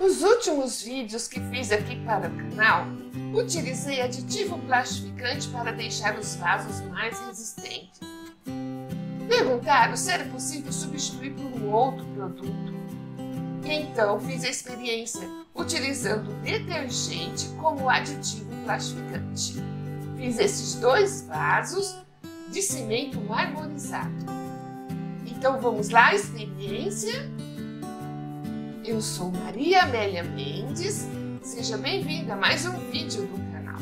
Nos últimos vídeos que fiz aqui para o canal, utilizei aditivo plastificante para deixar os vasos mais resistentes. Perguntaram se era possível substituir por um outro produto. Então fiz a experiência utilizando detergente como aditivo plastificante. Fiz esses dois vasos de cimento marmorizado. Então vamos lá, experiência. Eu sou Maria Amélia Mendes, seja bem-vinda a mais um vídeo do canal.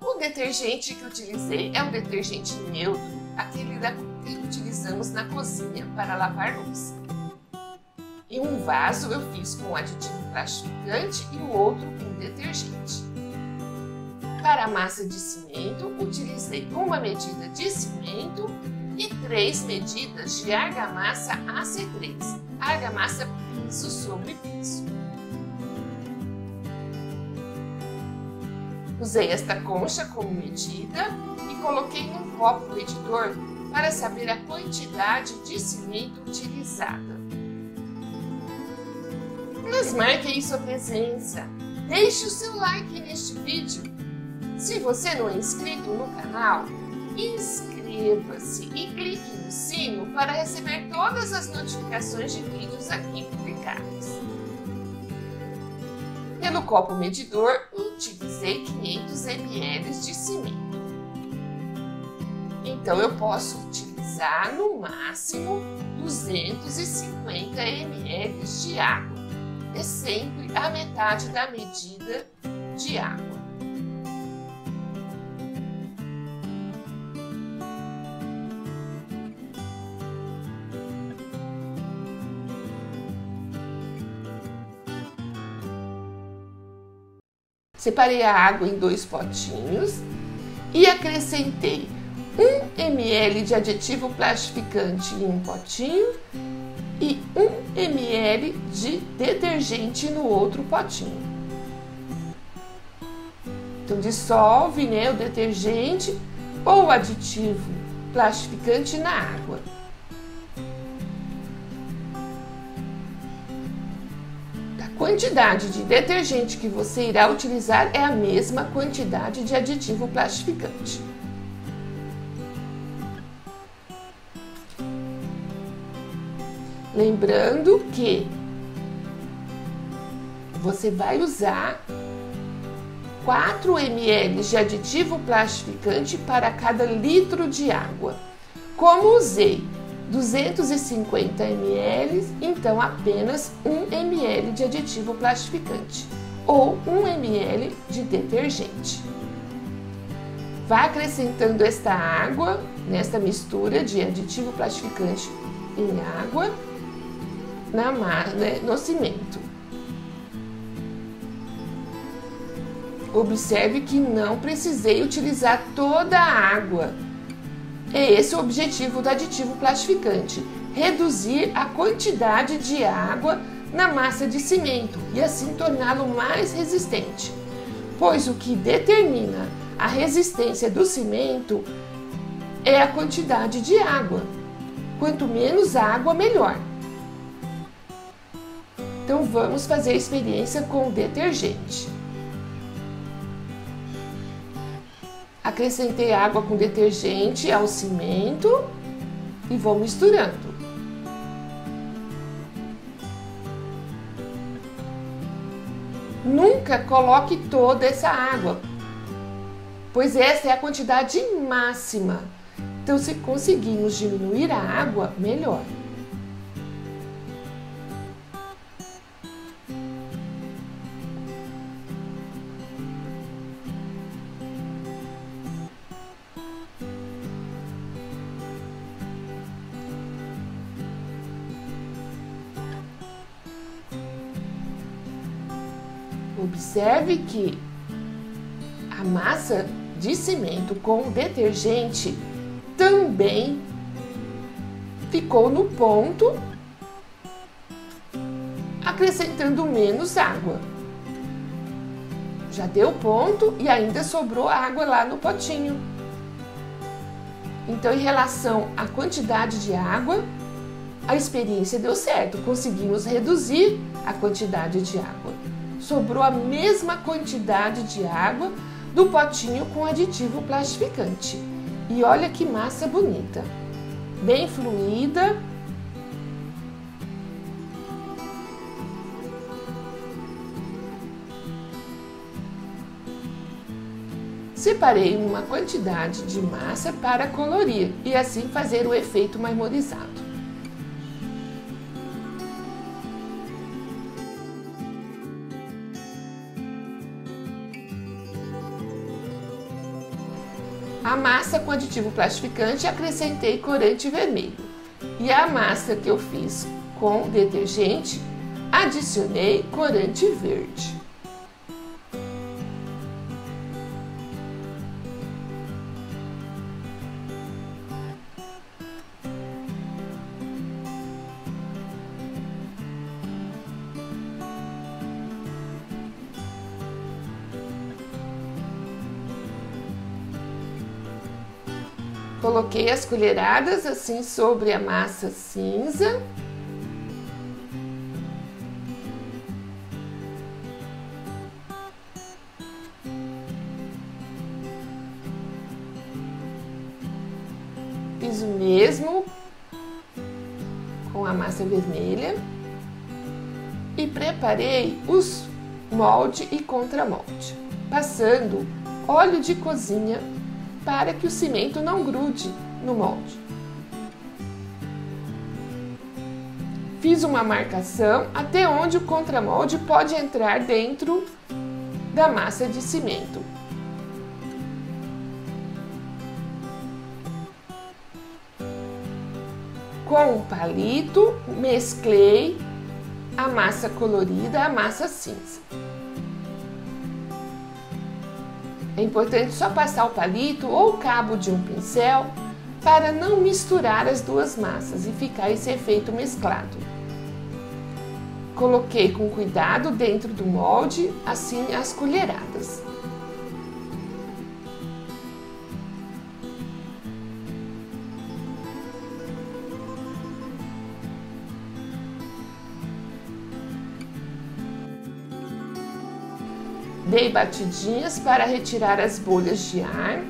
O detergente que utilizei é um detergente neutro, aquele que utilizamos na cozinha para lavar louça. Em um vaso eu fiz com aditivo plastificante e o outro com detergente. Para a massa de cimento, utilizei uma medida de cimento e três medidas de argamassa AC3, argamassa piso sobre piso. Usei esta concha como medida e coloquei num copo medidor para saber a quantidade de cimento utilizada. Mas marque aí sua presença. Deixe o seu like neste vídeo se você não é inscrito no canal, inscreva-se e clique no sino para receber todas as notificações de vídeos aqui publicados. Pelo copo medidor, utilizei 500 ml de cimento. Então eu posso utilizar no máximo 250 ml de água. É sempre a metade da medida de água. Separei a água em dois potinhos e acrescentei 1 ml de aditivo plastificante em um potinho e 1 ml de detergente no outro potinho. Então dissolve né, o detergente ou o aditivo plastificante na água. Quantidade de detergente que você irá utilizar é a mesma quantidade de aditivo plastificante. Lembrando que você vai usar 4 ml de aditivo plastificante para cada litro de água. Como usei 250 ml, então apenas 1 ml de aditivo plastificante ou 1 ml de detergente. Vá acrescentando esta água nesta mistura de aditivo plastificante em água na né, no cimento. Observe que não precisei utilizar toda a água é esse o objetivo do aditivo plastificante: reduzir a quantidade de água na massa de cimento e assim torná-lo mais resistente. Pois o que determina a resistência do cimento é a quantidade de água. Quanto menos água, melhor. Então vamos fazer a experiência com detergente. Acrescentei água com detergente ao cimento e vou misturando. Nunca coloque toda essa água, pois essa é a quantidade máxima. Então, se conseguirmos diminuir a água, melhor. Observe que a massa de cimento com detergente também ficou no ponto, acrescentando menos água. Já deu ponto e ainda sobrou água lá no potinho. Então, em relação à quantidade de água, a experiência deu certo, conseguimos reduzir a quantidade de água. Sobrou a mesma quantidade de água do potinho com aditivo plastificante. E olha que massa bonita, bem fluida. Separei uma quantidade de massa para colorir e assim fazer o efeito marmorizado. A massa com aditivo plastificante acrescentei corante vermelho. E a massa que eu fiz com detergente, adicionei corante verde. Coloquei as colheradas assim sobre a massa cinza. Fiz o mesmo com a massa vermelha e preparei os molde e contramolde, passando óleo de cozinha para que o cimento não grude no molde. Fiz uma marcação até onde o contramolde pode entrar dentro da massa de cimento. Com um palito, mesclei a massa colorida, a massa cinza. É importante só passar o palito ou o cabo de um pincel para não misturar as duas massas e ficar esse efeito mesclado. Coloquei com cuidado dentro do molde, assim as colheradas. Dei batidinhas para retirar as bolhas de ar.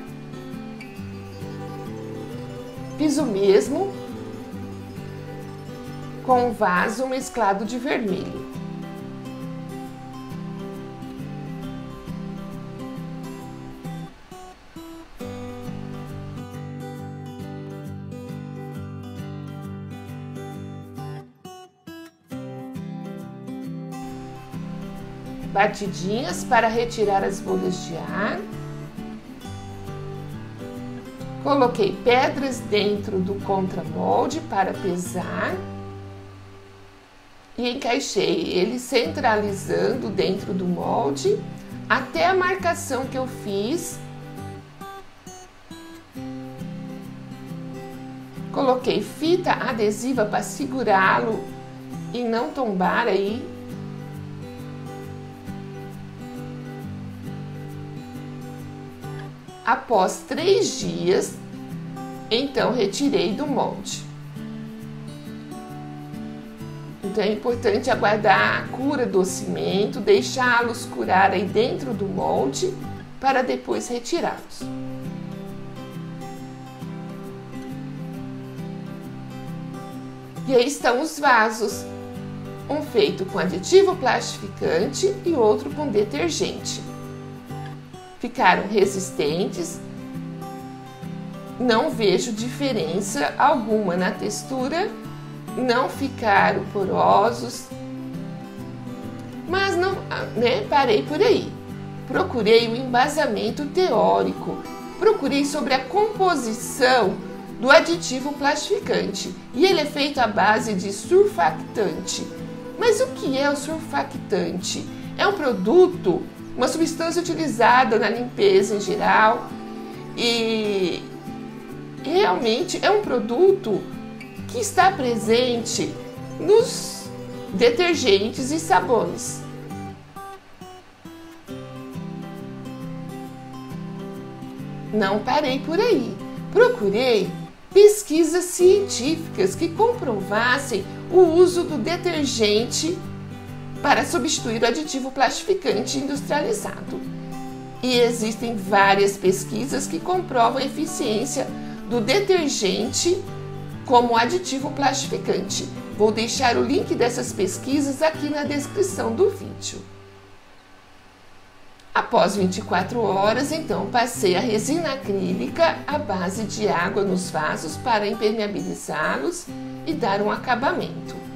Fiz o mesmo com o vaso mesclado de vermelho. Batidinhas para retirar as bolhas de ar. Coloquei pedras dentro do contramolde para pesar e encaixei ele centralizando dentro do molde até a marcação que eu fiz. Coloquei fita adesiva para segurá-lo e não tombar aí Após três dias, então retirei do molde. Então é importante aguardar a cura do cimento, deixá-los curar aí dentro do molde para depois retirá-los. E aí estão os vasos, um feito com aditivo plastificante e outro com detergente ficaram resistentes. Não vejo diferença alguma na textura, não ficaram porosos. Mas não, né, parei por aí. Procurei o embasamento teórico, procurei sobre a composição do aditivo plastificante e ele é feito à base de surfactante. Mas o que é o surfactante? É um produto uma substância utilizada na limpeza em geral e realmente é um produto que está presente nos detergentes e sabões. Não parei por aí. Procurei pesquisas científicas que comprovassem o uso do detergente para substituir o aditivo plastificante industrializado. E existem várias pesquisas que comprovam a eficiência do detergente como aditivo plastificante. Vou deixar o link dessas pesquisas aqui na descrição do vídeo. Após 24 horas, então, passei a resina acrílica à base de água nos vasos para impermeabilizá-los e dar um acabamento.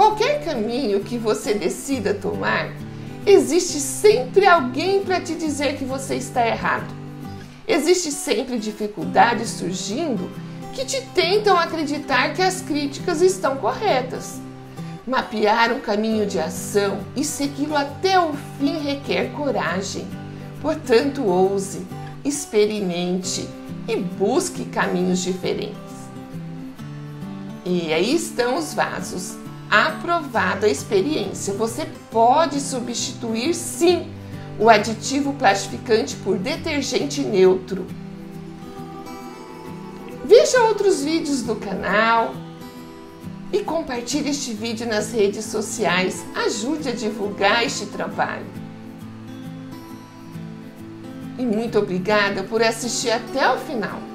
Qualquer caminho que você decida tomar, existe sempre alguém para te dizer que você está errado. Existe sempre dificuldades surgindo que te tentam acreditar que as críticas estão corretas. Mapear um caminho de ação e segui-lo até o fim requer coragem. Portanto, ouse, experimente e busque caminhos diferentes. E aí estão os vasos aprovado a experiência. Você pode substituir sim o aditivo plastificante por detergente neutro. Veja outros vídeos do canal e compartilhe este vídeo nas redes sociais. Ajude a divulgar este trabalho. E muito obrigada por assistir até o final.